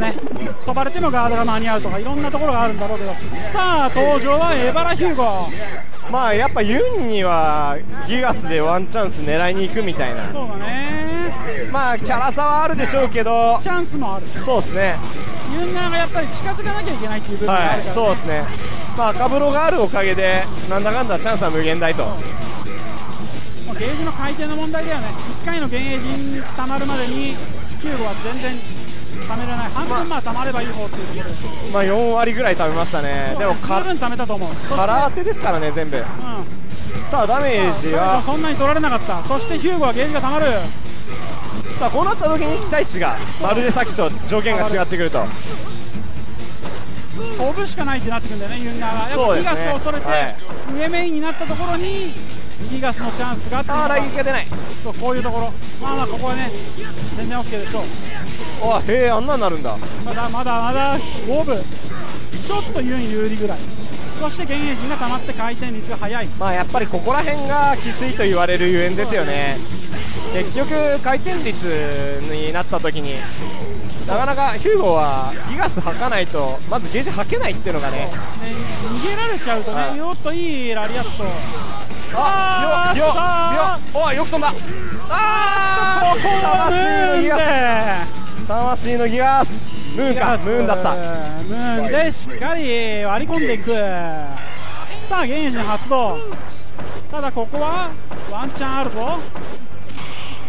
ね。飛ばれてもガードが間に合うとかいろんなところがあるんだろうけど。さあ登場はエバラヒューゴまあやっぱユンにはギガスでワンチャンス狙いに行くみたいな。そうだね。まあキャラ差はあるでしょうけど。チャンスもある。そうですね。ユンナーがやっぱり近づかなきゃいけないっていう部分があはいるから、ね。そうですね。まあ赤風呂があるおかげでなんだかんだチャンスは無限大と。ゲージの回転の問題だよね。1回の幻影陣溜まるまでにヒューゴは全然溜めれない。半分まあ溜まればいい方っていうところ。でまあ4割ぐらい食べましたね。でも十か分溜めたと思う。空当てですからね全部。うん。さあダメージは。そんなに取られなかった。そしてヒューゴはゲージが溜まる。さあこうなった時に期待値がまるでさっきと条件が違ってくると。飛ぶしかないってなってくるんだよねユンナーが。やっぱギそうですね。ガスを恐れて、はい。上メインになったところにギガスのチャンスがあってああ雷撃が出ない。そうこういうところ。まあまあここはね全然 OK でしょう。あへえあんなになるんだ。まだまだまだ5分。ちょっとユン有利ぐらい。そして幻影陣が溜まって回転率が速い。まあやっぱりここら辺がきついと言われるゆえんですよね。結局回転率になった時になかなかヒューゴはギガス吐かないとまずゲージ吐けないっていうのがね。ね。逃げられちゃうとね、はい。よっといいラリアットあよよよおいよく飛んだ。あここは魂のギガス。ス魂のギガス。ムーンか。ムーンだった。ムーンでしっかり割り込んでいく。さあゲージ発動。ただここはワンチャンあるぞ。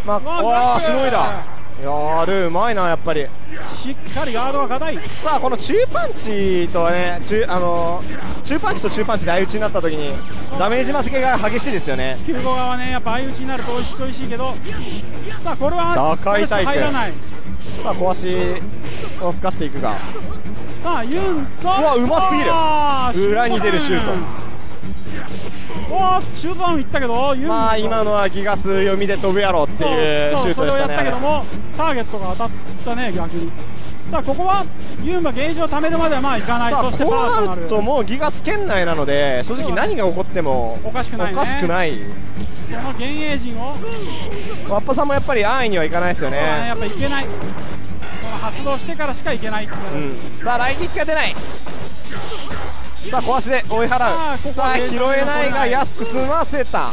まああしのいだやるうまいなやっぱり。しっかりガードが硬い。さあこの中パンチとはね中あの中パンチと中パンチで相打ちになった時にダメージ間違いが激しいですよね。9号側ねやっぱ相打ちになると美味しいしいけど。さあこれは打開タイプ。入らない。さあ壊しをすかしていくが。さあユンとうわうますぎる。裏に出るシュートおーシュートダウンいったけどまあ今のはギガス読みで飛ぶやろっていうシュートでしたそうそうそれをやったけどねもターゲットが当たったね逆に。さあここはユンはゲージを貯めるまではまあいかない。そしてこうなるともうギガス圏内なので正直何が起こってもおかしくないね。おかしくない。その幻影陣を。ワッパさんもやっぱり安易にはいかないですよね。ねやっぱいけない。発動してからしかいけないう。うん。さあ雷撃が出ないさあ壊しで追い払う。さあ拾えないが安く済ませた。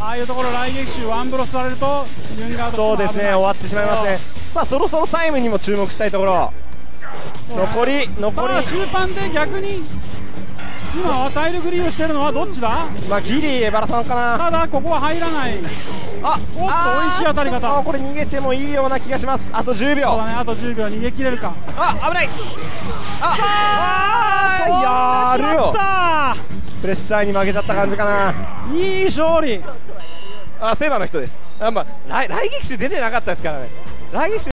ああいうところ来撃手ワンブロスされるとユンガードそうですね終わってしまいますね。さあそろそろタイムにも注目したいところ。残り残り。中盤で逆に今与えるグリードしてるのはどっちだ？まあギリエバラさんかな。ただここは入らない。あおっと美味しい当たり方。これ逃げてもいいような気がします。あと10そう秒だねあと10秒逃げ切れるか。あ危ない。ああーやるよやプレッシャーに負けちゃった感じかな。いい勝利。あセーバーの人です。あまあ来来撃手出てなかったですからね。来撃手